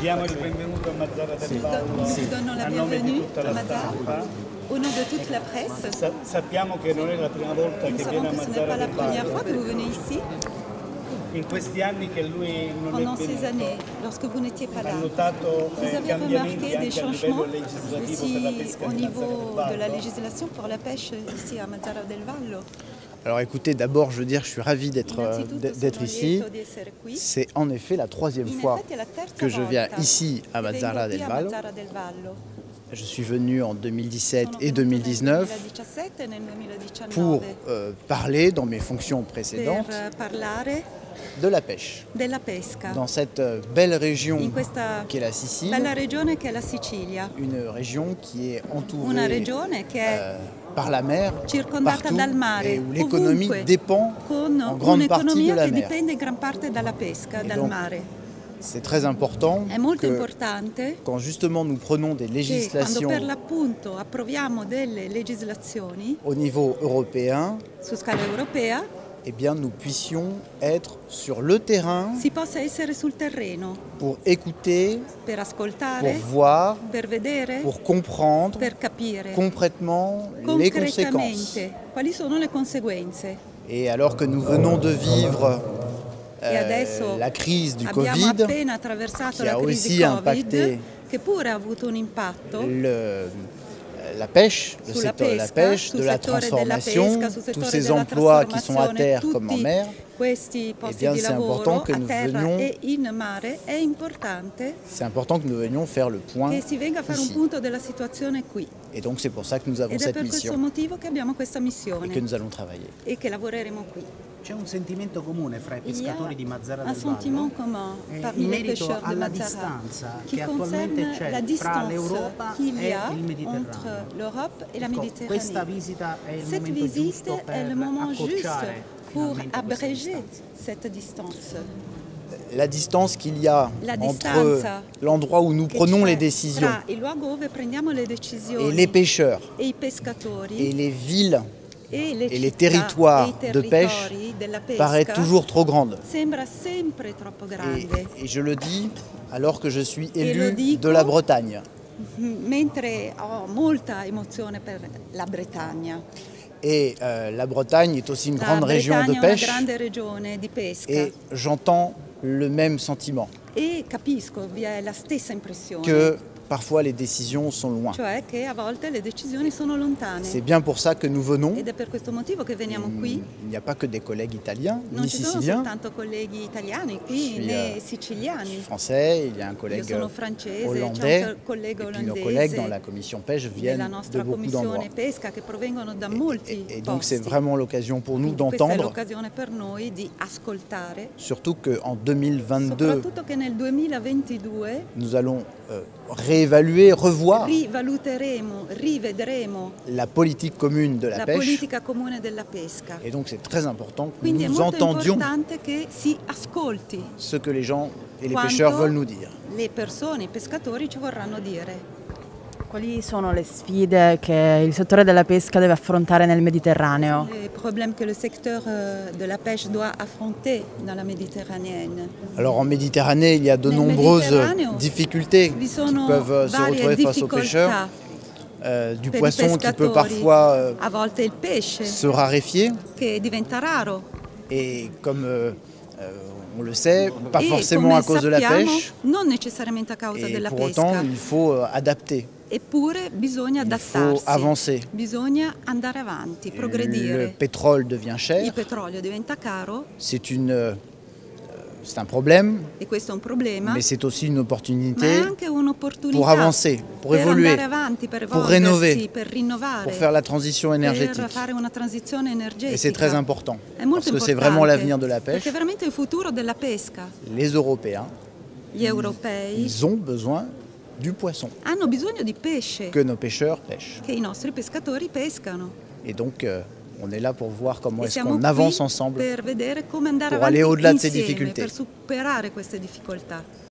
Diamo il benvenuto a Mazzara del Vallo Nous donnons la a nome di bienvenue tutta à la Mazzara stampa. au nom de toute la presse. Sa- sappiamo che non è la prima volta Nous che savons a que ce n'est Mazzara pas la del première fois que vous venez ici. In questi anni che lui non Pendant è ces venuto, années, lorsque vous n'étiez pas là, ha notato vous eh, avez cambiamenti remarqué des anche a changements livello legislativo per la ici pesca au di niveau de la Vallo. législation pour la pêche ici à Mazzara del Vallo. Alors écoutez, d'abord je veux dire que je suis ravi d'être euh, ici. C'est en effet la troisième fois que je viens ici à Mazzara del Vallo. Je suis venu en 2017 Sono et venuta nel 2019 2017 e nel 2019 pour euh, parler dans mes fonctions précédentes eh, de la pêche. Dans cette euh, belle région in questa qui est la Sicile, une région qui est entourée euh, par la mer partout et où l'économie dépend en grande partie de la mer. C'est très important que quand justement nous prenons des législations au niveau européen, eh bien nous puissions être sur le terrain si possa essere sul terreno pour écouter, per pour voir, per vedere, pour comprendre per capire concrètement les conséquences. concretamente quali sono le conseguenze? Et alors que nous venons de vivre E euh, adesso la crise du Covid, qui a aussi impacté Covid, che pure ha avuto un impatto le- la pêche, le secteur de la pêche, de la transformation, tous ces emplois qui sont à terre comme en mer. posti bien, c'est important que nous venions- e C'est important que nous venions faire le point ici. Et donc c'est pour ça que nous avons cette mission et que nous allons travailler. C'è un sentimento comune fra i Il y a pescatori di Mazzara un del sentiment Vallo commun eh, parmi in les merito pêcheurs de alla Mazzara distanza qui che attualmente concerne c'è la fra distance l'Europa qu'il y e a il entre Mediterraneo. l'Europe et la Ecco, Méditerranée. questa visita è il Cette momento visite giusto est per le moment juste accorciare pour abréger distanza. cette distance. La distance qu'il y a La entre distanza l'endroit où nous che prenons c'è les décisions Tra il luogo dove prendiamo le decisioni et les pêcheurs e i pescatori et les villes et les territoires de pêche pesca toujours trop grande. sembra sempre troppo Et, et je le dis alors que je suis Et élu de la Bretagne. M- Mentre ho molta emozione per la Bretagna. Et euh, la Bretagne est aussi une La grande région de pêche di et j'entends le même sentiment e capisco, la stessa impressione, que parfois les décisions sont loin. C'est bien pour ça que nous venons. Il n'y a pas que des collègues italiens Non ni siciliens. Je suis, euh, Je suis français, il y a un collègue euh, hollandais. Et puis nos collègues dans la commission pêche viennent de beaucoup d'endroits. molti Et, et donc c'est vraiment l'occasion pour nous d'entendre, surtout qu'en 2022, soprattutto che nel 2022 nous allons euh, réévaluer, revoir la politique commune de la, la pêche. Et donc c'est très important que Quindi nous entendions si ce que les gens et les pêcheurs veulent nous dire. le persone, i pescatori ci vorranno dire. Quali sono le sfide che il settore della pesca deve affrontare nel Mediterraneo? Les problèmes que le secteur euh, de la pêche doit affronter dans la Méditerranée. Alors en Méditerranée, il y a de Nel nombreuses difficultés qui sono peuvent euh, se retrouver face aux pêcheurs. difficoltà Euh, du poisson qui peut parfois euh, A volte il pesce se raréfier che diventa raro. et comme euh, euh, on le sait, pas e forcément come à cause de la sappiamo, pêche. non necessariamente a causa Et pour autant, il faut euh, adapter. Eppure bisogna Il adattarsi. avancer. Bisogna andare avanti, Le pétrole devient Il cher. petrolio diventa caro C'est une, euh, c'est un problème, e questo è un problema, mais c'est aussi une opportunité pour avancer, pour per évoluer, andare avanti, per pour rénover, per rinnovare, pour faire la transition per énergétique. fare una transizione energetica. Et c'est très important, parce que c'est vraiment l'avenir de la Perché pêche. è veramente il futuro della pesca. Les Européens, Gli europei ils ont besoin du poisson hanno bisogno di pesce que nos pêcheurs pêchent. che i nostri pescatori pescano. Et donc, euh, on est là pour voir comment est-ce qu'on avance ensemble per vedere come andare pour aller au-delà de ces difficultés. per superare queste difficoltà.